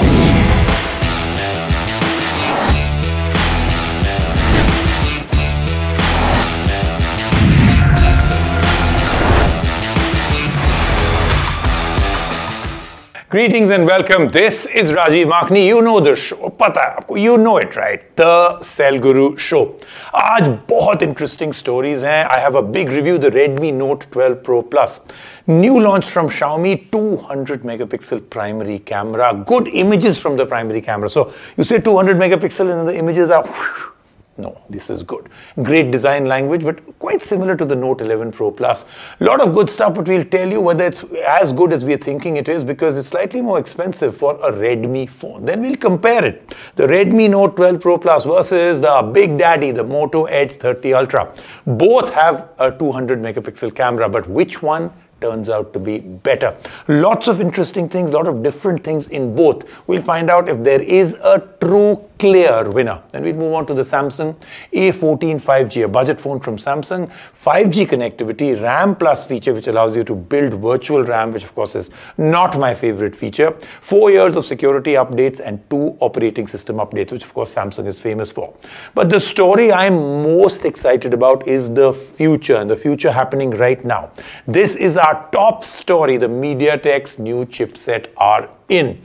you Greetings and welcome. This is Rajiv Makhni. You know the show. पता है आपको. You know it, right? The Cell Guru Show. आज बहुत interesting stories हैं. I have a big review. The Redmi Note 12 Pro Plus. New launch from Xiaomi. 200 megapixel primary camera. Good images from the primary camera. So you say 200 megapixel and the images are. no, this is good. Great design language, but quite similar to the Note 11 Pro Plus. Lot of good stuff, but we'll tell you whether it's as good as we're thinking it is because it's slightly more expensive for a Redmi phone. Then we'll compare it. The Redmi Note 12 Pro Plus versus the Big Daddy, the Moto Edge 30 Ultra. Both have a 200 megapixel camera, but which one turns out to be better. Lots of interesting things, a lot of different things in both. We'll find out if there is a true clear winner. Then we move on to the Samsung A14 5G, a budget phone from Samsung. 5G connectivity, RAM plus feature, which allows you to build virtual RAM, which of course is not my favorite feature. Four years of security updates and two operating system updates, which of course Samsung is famous for. But the story I'm most excited about is the future, and the future happening right now. This is our top story. The MediaTek's new chipset are in.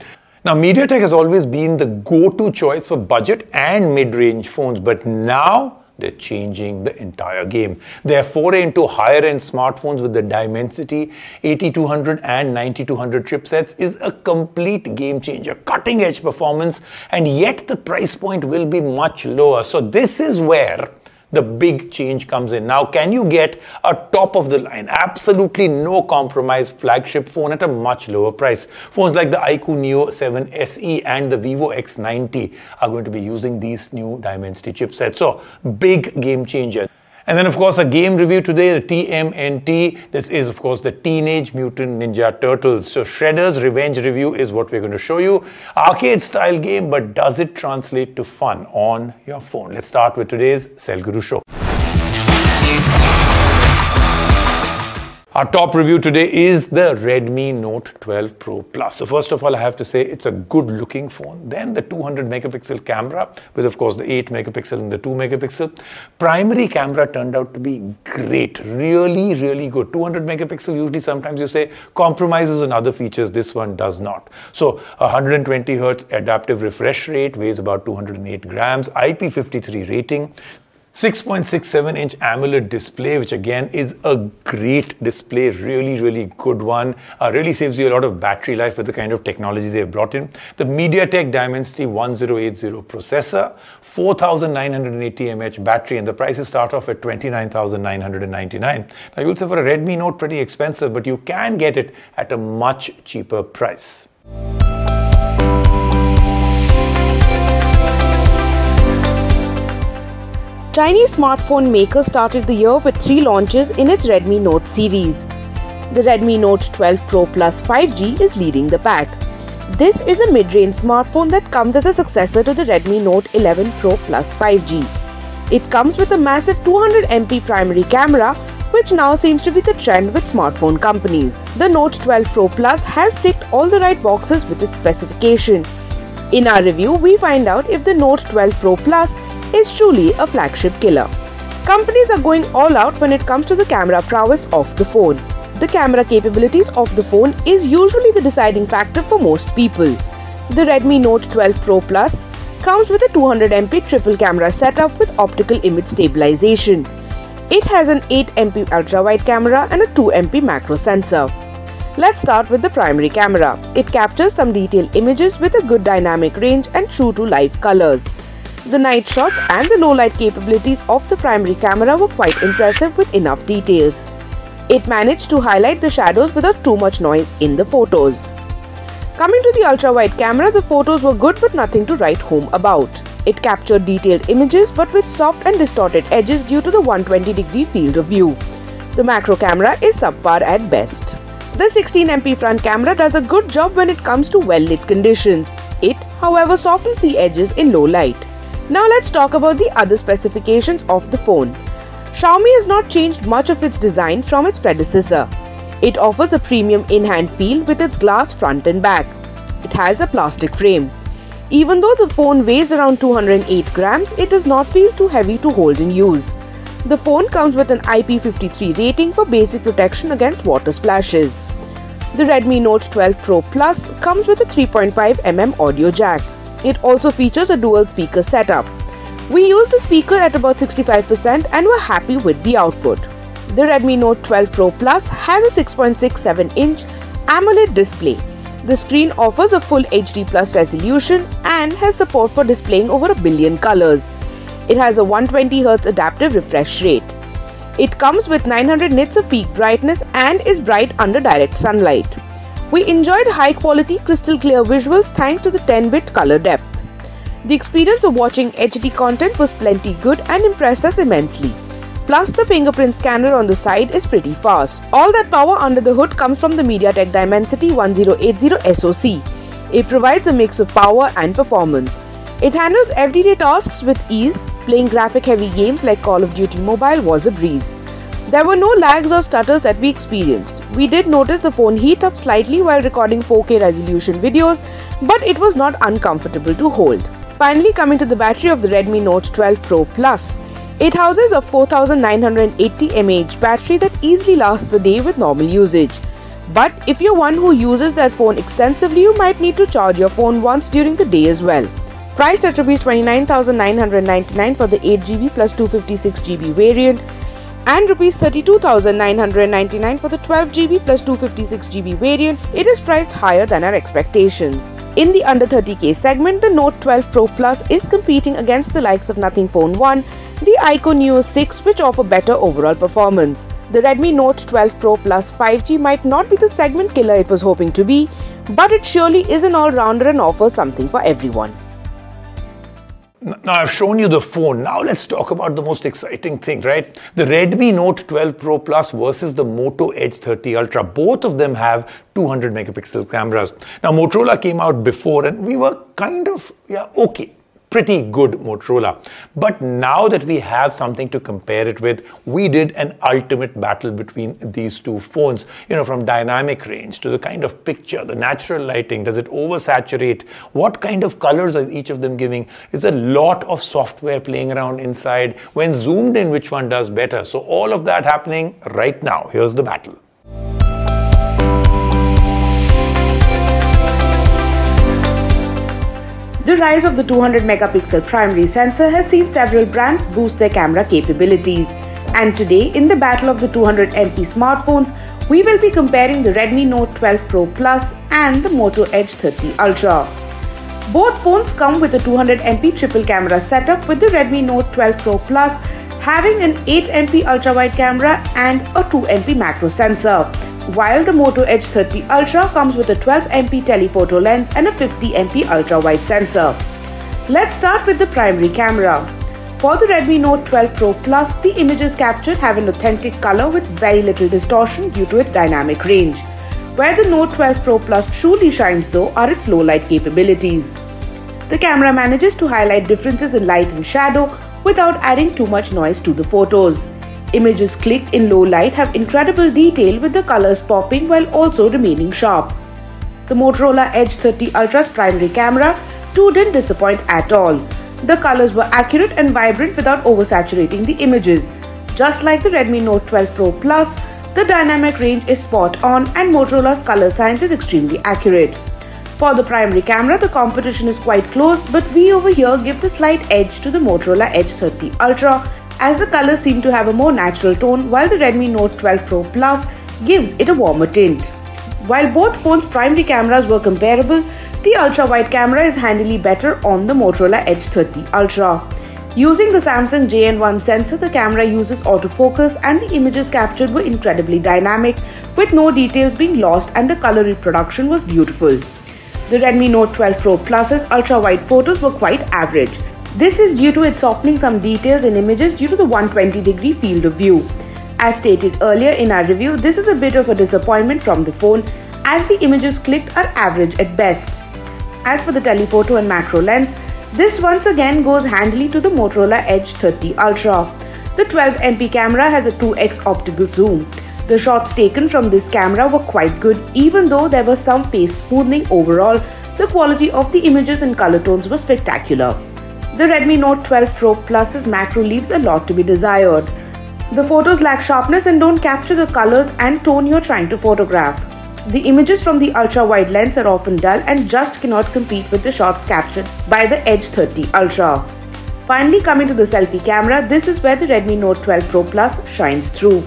Now, MediaTek has always been the go-to choice for budget and mid-range phones, but now they're changing the entire game. Their foray into higher-end smartphones with the Dimensity 8200 and 9200 chipsets is a complete game changer, cutting-edge performance, and yet the price point will be much lower. So this is where the big change comes in. Now, can you get a top of the line, absolutely no compromise flagship phone at a much lower price? Phones like the iQOO Neo 7 SE and the Vivo X90 are going to be using these new Dimensity chipsets. So, big game changer. And then, of course, a game review today, the TMNT. This is, of course, the Teenage Mutant Ninja Turtles. So, Shredder's Revenge review is what we're going to show you. Arcade style game, but does it translate to fun on your phone? Let's start with today's Cell Guru show. Our top review today is the Redmi Note 12 Pro Plus. So first of all, I have to say it's a good looking phone. Then the 200 megapixel camera with of course the 8 megapixel and the 2 megapixel. Primary camera turned out to be great, really, really good. 200 megapixel usually sometimes you say compromises on other features. This one does not. So 120 hertz adaptive refresh rate weighs about 208 grams, IP53 rating. 6.67 inch AMOLED display, which again is a great display, really, really good one. Uh, really saves you a lot of battery life with the kind of technology they've brought in. The MediaTek Dimensity 1080 processor, 4980 mAh battery, and the prices start off at 29999 Now, you'll say for a Redmi Note, pretty expensive, but you can get it at a much cheaper price. Chinese smartphone maker started the year with three launches in its Redmi Note series. The Redmi Note 12 Pro Plus 5G is leading the pack. This is a mid-range smartphone that comes as a successor to the Redmi Note 11 Pro Plus 5G. It comes with a massive 200MP primary camera which now seems to be the trend with smartphone companies. The Note 12 Pro Plus has ticked all the right boxes with its specification. In our review, we find out if the Note 12 Pro Plus is truly a flagship killer. Companies are going all out when it comes to the camera prowess of the phone. The camera capabilities of the phone is usually the deciding factor for most people. The Redmi Note 12 Pro Plus comes with a 200MP triple camera setup with optical image stabilization. It has an 8MP ultra-wide camera and a 2MP macro sensor. Let's start with the primary camera. It captures some detailed images with a good dynamic range and true to life colors. The night shots and the low light capabilities of the primary camera were quite impressive with enough details. It managed to highlight the shadows without too much noise in the photos. Coming to the ultra wide camera, the photos were good but nothing to write home about. It captured detailed images but with soft and distorted edges due to the 120 degree field of view. The macro camera is subpar at best. The 16MP front camera does a good job when it comes to well lit conditions. It, however, softens the edges in low light. Now let's talk about the other specifications of the phone. Xiaomi has not changed much of its design from its predecessor. It offers a premium in-hand feel with its glass front and back. It has a plastic frame. Even though the phone weighs around 208 grams, it does not feel too heavy to hold in use. The phone comes with an IP53 rating for basic protection against water splashes. The Redmi Note 12 Pro Plus comes with a 3.5mm audio jack. It also features a dual speaker setup. We used the speaker at about 65% and were happy with the output. The Redmi Note 12 Pro Plus has a 6.67 inch AMOLED display the screen offers a full HD plus resolution and has support for displaying over a billion colors. It has a 120Hz adaptive refresh rate. It comes with 900 nits of peak brightness and is bright under direct sunlight. We enjoyed high quality crystal clear visuals thanks to the 10-bit color depth. The experience of watching HD content was plenty good and impressed us immensely. Plus the fingerprint scanner on the side is pretty fast. All that power under the hood comes from the MediaTek Dimensity 1080 SoC. It provides a mix of power and performance. It handles everyday tasks with ease, playing graphic heavy games like Call of Duty Mobile was a breeze. There were no lags or stutters that we experienced. We did notice the phone heat up slightly while recording 4K resolution videos, but it was not uncomfortable to hold. Finally coming to the battery of the Redmi Note 12 Pro Plus. It houses a 4980 mAh battery that easily lasts a day with normal usage. But if you're one who uses that phone extensively, you might need to charge your phone once during the day as well. Priced at Rs 29,999 for the 8GB plus 256GB variant and Rs 32,999 for the 12GB plus 256GB variant, it is priced higher than our expectations. In the under 30k segment, the Note 12 Pro Plus is competing against the likes of Nothing Phone 1 the iQOO Neo 6 which offer better overall performance. The Redmi Note 12 Pro Plus 5G might not be the segment killer it was hoping to be, but it surely is an all-rounder and offers something for everyone. Now I've shown you the phone. Now let's talk about the most exciting thing, right? The Redmi Note 12 Pro Plus versus the Moto Edge 30 Ultra. Both of them have 200 megapixel cameras. Now Motorola came out before and we were kind of, yeah, okay pretty good Motorola. But now that we have something to compare it with, we did an ultimate battle between these two phones. You know, from dynamic range to the kind of picture, the natural lighting, does it oversaturate? What kind of colors are each of them giving? Is a lot of software playing around inside. When zoomed in, which one does better? So all of that happening right now. Here's the battle. The rise of the 200 megapixel primary sensor has seen several brands boost their camera capabilities. And today, in the battle of the 200 MP smartphones, we will be comparing the Redmi Note 12 Pro Plus and the Moto Edge 30 Ultra. Both phones come with a 200 MP triple camera setup with the Redmi Note 12 Pro Plus having an 8 MP ultra wide camera and a 2 MP macro sensor while the Moto Edge 30 Ultra comes with a 12MP telephoto lens and a 50MP ultra-wide sensor. Let's start with the primary camera. For the Redmi Note 12 Pro Plus, the images captured have an authentic color with very little distortion due to its dynamic range. Where the Note 12 Pro Plus truly shines though are its low light capabilities. The camera manages to highlight differences in light and shadow without adding too much noise to the photos. Images clicked in low light have incredible detail with the colors popping while also remaining sharp. The Motorola Edge 30 Ultra's primary camera too didn't disappoint at all. The colors were accurate and vibrant without oversaturating the images. Just like the Redmi Note 12 Pro Plus, the dynamic range is spot on and Motorola's color science is extremely accurate. For the primary camera, the competition is quite close, but we over here give the slight edge to the Motorola Edge 30 Ultra as the colors seem to have a more natural tone while the Redmi Note 12 Pro Plus gives it a warmer tint. While both phones' primary cameras were comparable, the ultra-wide camera is handily better on the Motorola Edge 30 Ultra. Using the Samsung JN1 sensor, the camera uses autofocus and the images captured were incredibly dynamic with no details being lost and the color reproduction was beautiful. The Redmi Note 12 Pro Plus's ultra-wide photos were quite average. This is due to it softening some details in images due to the 120 degree field of view. As stated earlier in our review, this is a bit of a disappointment from the phone as the images clicked are average at best. As for the telephoto and macro lens, this once again goes handily to the Motorola Edge 30 Ultra. The 12MP camera has a 2x optical zoom. The shots taken from this camera were quite good even though there was some face smoothing overall the quality of the images and color tones was spectacular. The Redmi Note 12 Pro Plus's macro leaves a lot to be desired. The photos lack sharpness and don't capture the colors and tone you're trying to photograph. The images from the ultra-wide lens are often dull and just cannot compete with the shots captured by the Edge 30 Ultra. Finally coming to the selfie camera, this is where the Redmi Note 12 Pro Plus shines through.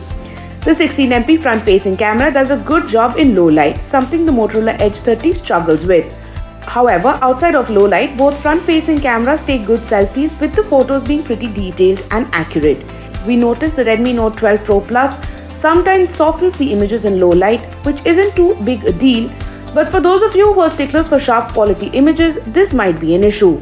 The 16MP front-facing camera does a good job in low light, something the Motorola Edge 30 struggles with. However, outside of low light, both front-facing cameras take good selfies with the photos being pretty detailed and accurate. We notice the Redmi Note 12 Pro Plus sometimes softens the images in low light, which isn't too big a deal, but for those of you who are sticklers for sharp quality images, this might be an issue.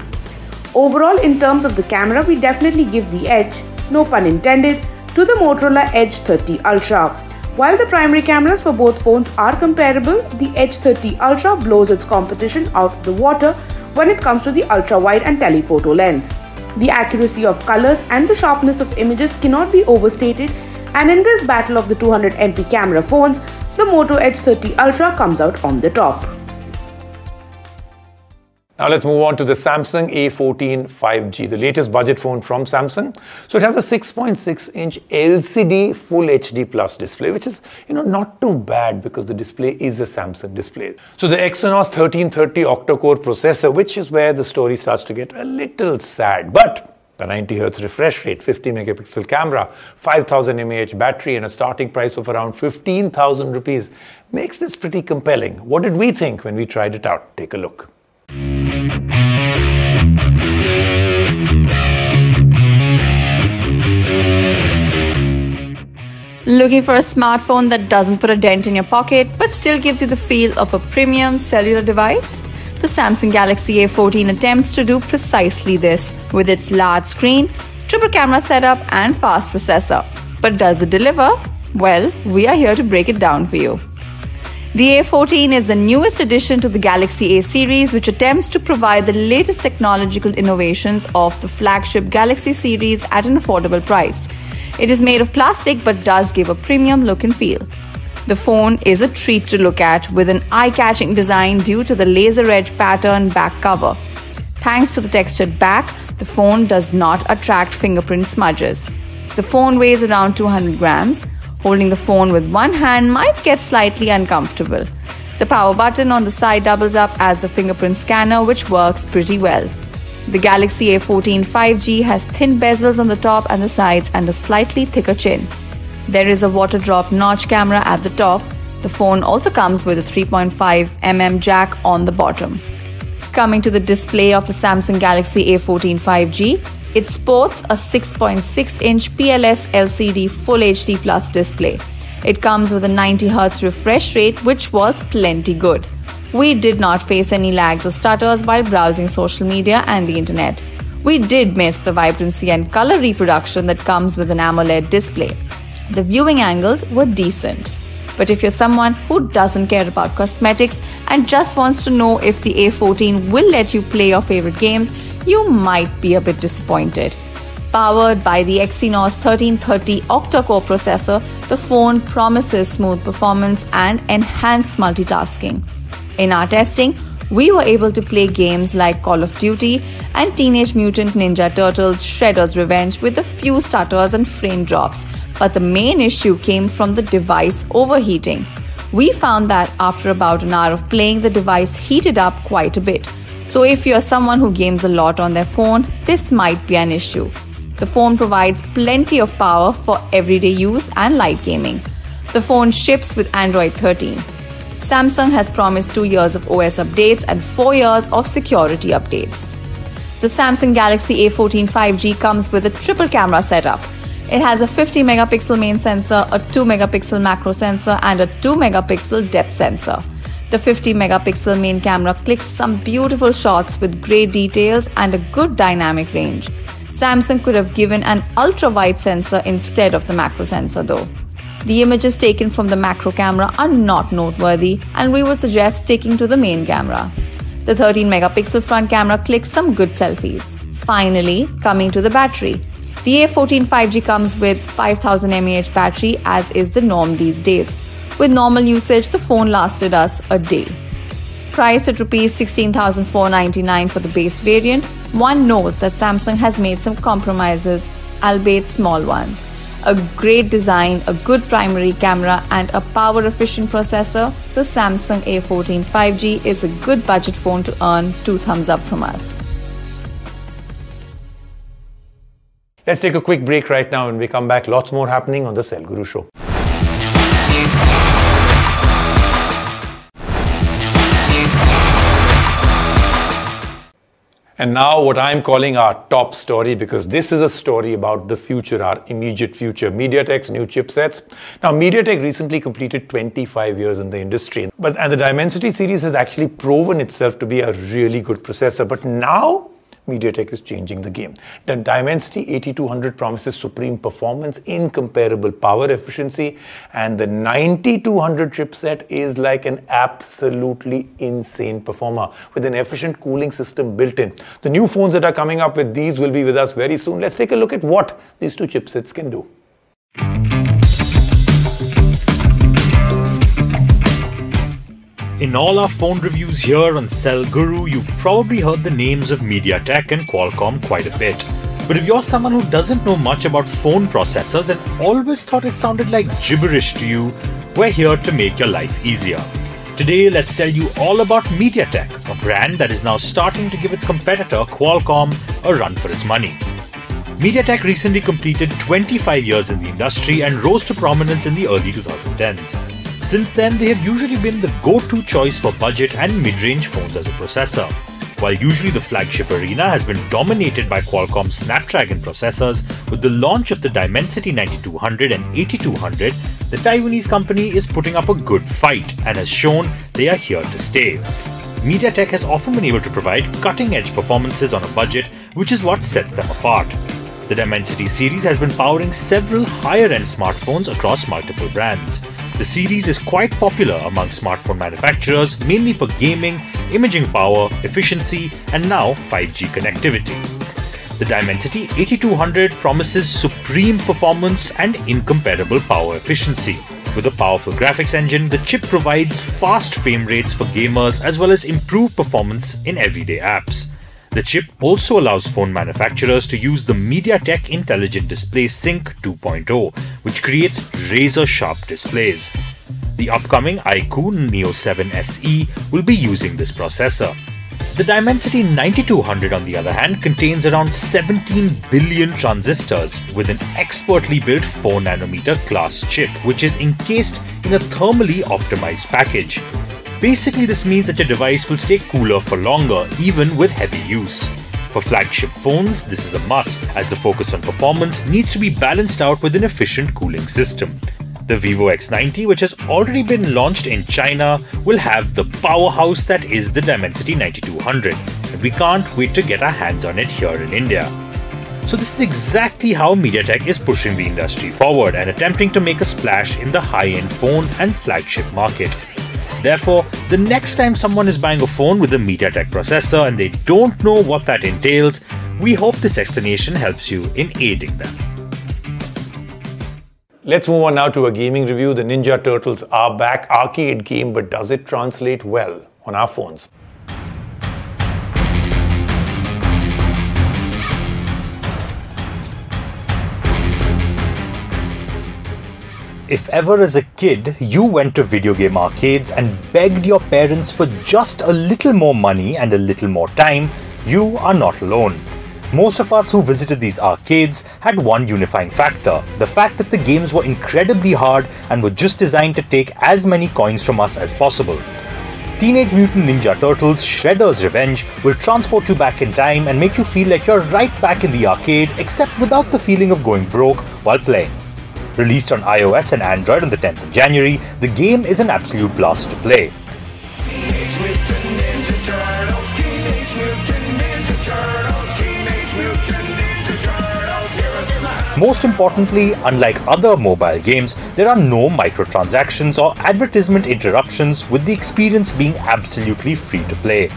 Overall, in terms of the camera, we definitely give the edge, no pun intended, to the Motorola Edge 30 Ultra. While the primary cameras for both phones are comparable, the Edge 30 Ultra blows its competition out of the water when it comes to the ultra-wide and telephoto lens. The accuracy of colors and the sharpness of images cannot be overstated and in this battle of the 200MP camera phones, the Moto Edge 30 Ultra comes out on the top. Now let's move on to the Samsung A14 5G, the latest budget phone from Samsung. So it has a 6.6 inch LCD Full HD Plus display, which is you know not too bad because the display is a Samsung display. So the Exynos 1330 octa-core processor, which is where the story starts to get a little sad, but the 90 Hz refresh rate, 50 megapixel camera, 5000 mAh battery, and a starting price of around 15,000 rupees makes this pretty compelling. What did we think when we tried it out? Take a look. Looking for a smartphone that doesn't put a dent in your pocket but still gives you the feel of a premium cellular device? The Samsung Galaxy A14 attempts to do precisely this with its large screen, triple camera setup, and fast processor. But does it deliver? Well, we are here to break it down for you. The A14 is the newest addition to the Galaxy A series, which attempts to provide the latest technological innovations of the flagship Galaxy series at an affordable price. It is made of plastic but does give a premium look and feel. The phone is a treat to look at with an eye catching design due to the laser edge pattern back cover. Thanks to the textured back, the phone does not attract fingerprint smudges. The phone weighs around 200 grams Holding the phone with one hand might get slightly uncomfortable. The power button on the side doubles up as the fingerprint scanner, which works pretty well. The Galaxy A14 5G has thin bezels on the top and the sides and a slightly thicker chin. There is a water drop notch camera at the top. The phone also comes with a 3.5 mm jack on the bottom. Coming to the display of the Samsung Galaxy A14 5G, it sports a 6.6 inch PLS LCD Full HD Plus display. It comes with a 90Hz refresh rate, which was plenty good. We did not face any lags or stutters while browsing social media and the internet. We did miss the vibrancy and color reproduction that comes with an AMOLED display. The viewing angles were decent. But if you're someone who doesn't care about cosmetics and just wants to know if the A14 will let you play your favorite games, you might be a bit disappointed. Powered by the Exynos 1330 octa-core processor, the phone promises smooth performance and enhanced multitasking. In our testing, we were able to play games like Call of Duty and Teenage Mutant Ninja Turtles Shredder's Revenge with a few stutters and frame drops, but the main issue came from the device overheating. We found that after about an hour of playing, the device heated up quite a bit. So, if you're someone who games a lot on their phone, this might be an issue. The phone provides plenty of power for everyday use and light gaming. The phone ships with Android 13. Samsung has promised 2 years of OS updates and 4 years of security updates. The Samsung Galaxy A14 5G comes with a triple camera setup. It has a 50 megapixel main sensor, a 2 megapixel macro sensor, and a 2 megapixel depth sensor. The 50 megapixel main camera clicks some beautiful shots with great details and a good dynamic range. Samsung could have given an ultra wide sensor instead of the macro sensor though. The images taken from the macro camera are not noteworthy, and we would suggest sticking to the main camera. The 13 megapixel front camera clicks some good selfies. Finally, coming to the battery. The A14 5G comes with 5000 mAh battery as is the norm these days. With normal usage, the phone lasted us a day. Price at rupees 16,499 for the base variant, one knows that Samsung has made some compromises, albeit small ones. A great design, a good primary camera, and a power efficient processor, the Samsung A14 5G is a good budget phone to earn two thumbs up from us. Let's take a quick break right now and we come back. Lots more happening on the Cell Guru Show. And now, what I'm calling our top story, because this is a story about the future, our immediate future, MediaTek's new chipsets. Now, MediaTek recently completed 25 years in the industry, but and the Dimensity series has actually proven itself to be a really good processor. But now, MediaTek is changing the game. The Dimensity 8200 promises supreme performance, incomparable power efficiency, and the 9200 chipset is like an absolutely insane performer with an efficient cooling system built in. The new phones that are coming up with these will be with us very soon. Let's take a look at what these two chipsets can do. In all our phone reviews here on Cell Guru, you've probably heard the names of MediaTek and Qualcomm quite a bit. But if you're someone who doesn't know much about phone processors and always thought it sounded like gibberish to you, we're here to make your life easier. Today, let's tell you all about MediaTek, a brand that is now starting to give its competitor Qualcomm a run for its money. MediaTek recently completed 25 years in the industry and rose to prominence in the early 2010s. Since then, they have usually been the go-to choice for budget and mid-range phones as a processor. While usually the flagship arena has been dominated by Qualcomm Snapdragon processors, with the launch of the Dimensity 9200 and 8200, the Taiwanese company is putting up a good fight and has shown they are here to stay. MediaTek has often been able to provide cutting edge performances on a budget, which is what sets them apart. The Dimensity series has been powering several higher end smartphones across multiple brands. The series is quite popular among smartphone manufacturers, mainly for gaming, imaging power, efficiency, and now 5G connectivity. The Dimensity 8200 promises supreme performance and incomparable power efficiency. With a powerful graphics engine, the chip provides fast frame rates for gamers as well as improved performance in everyday apps. The chip also allows phone manufacturers to use the MediaTek Intelligent Display Sync 2.0, which creates razor sharp displays. The upcoming iQOO Neo 7 SE will be using this processor. The Dimensity 9200, on the other hand, contains around 17 billion transistors with an expertly built 4 nanometer class chip, which is encased in a thermally optimized package. Basically, this means that your device will stay cooler for longer, even with heavy use. For flagship phones, this is a must, as the focus on performance needs to be balanced out with an efficient cooling system. The Vivo X90, which has already been launched in China, will have the powerhouse that is the Dimensity 9200, and we can't wait to get our hands on it here in India. So, this is exactly how MediaTek is pushing the industry forward and attempting to make a splash in the high end phone and flagship market. Therefore, the next time someone is buying a phone with a MediaTek processor and they don't know what that entails, we hope this explanation helps you in aiding them. Let's move on now to a gaming review. The Ninja Turtles are back. Arcade game, but does it translate well on our phones? If ever as a kid you went to video game arcades and begged your parents for just a little more money and a little more time, you are not alone. Most of us who visited these arcades had one unifying factor the fact that the games were incredibly hard and were just designed to take as many coins from us as possible. Teenage Mutant Ninja Turtles Shredder's Revenge will transport you back in time and make you feel like you're right back in the arcade, except without the feeling of going broke while playing. Released on iOS and Android on the 10th of January, the game is an absolute blast to play. Most importantly, unlike other mobile games, there are no microtransactions or advertisement interruptions, with the experience being absolutely free to play.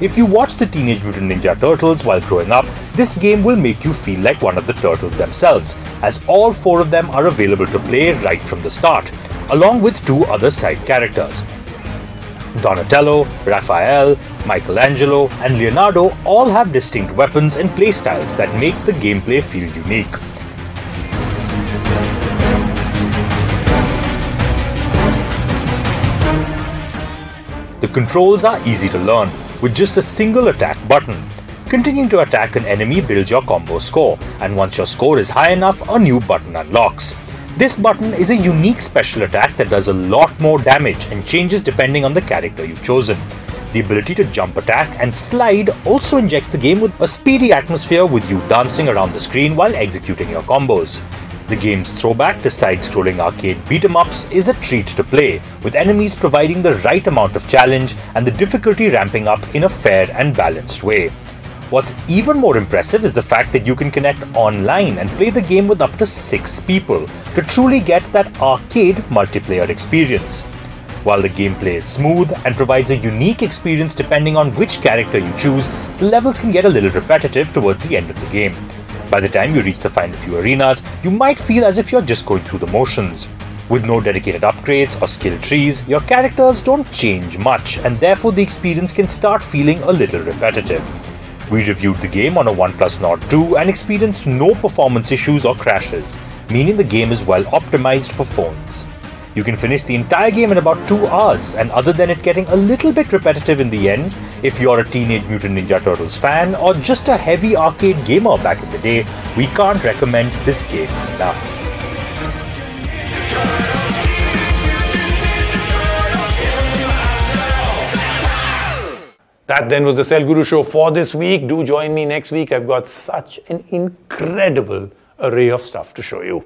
If you watch the Teenage Mutant Ninja Turtles while growing up, this game will make you feel like one of the turtles themselves, as all four of them are available to play right from the start, along with two other side characters. Donatello, Raphael, Michelangelo, and Leonardo all have distinct weapons and playstyles that make the gameplay feel unique. The controls are easy to learn, with just a single attack button. Continuing to attack an enemy builds your combo score, and once your score is high enough, a new button unlocks. This button is a unique special attack that does a lot more damage and changes depending on the character you've chosen. The ability to jump attack and slide also injects the game with a speedy atmosphere with you dancing around the screen while executing your combos. The game's throwback to side-scrolling arcade beat-em-ups is a treat to play, with enemies providing the right amount of challenge and the difficulty ramping up in a fair and balanced way. What's even more impressive is the fact that you can connect online and play the game with up to 6 people to truly get that arcade multiplayer experience. While the gameplay is smooth and provides a unique experience depending on which character you choose, the levels can get a little repetitive towards the end of the game. By the time you reach the final few arenas, you might feel as if you're just going through the motions. With no dedicated upgrades or skill trees, your characters don't change much, and therefore the experience can start feeling a little repetitive. We reviewed the game on a OnePlus Nord 2 and experienced no performance issues or crashes, meaning the game is well optimized for phones. You can finish the entire game in about 2 hours, and other than it getting a little bit repetitive in the end, if you're a Teenage Mutant Ninja Turtles fan or just a heavy arcade gamer back in the day, we can't recommend this game enough. That then was the Cell Guru show for this week. Do join me next week. I've got such an incredible array of stuff to show you.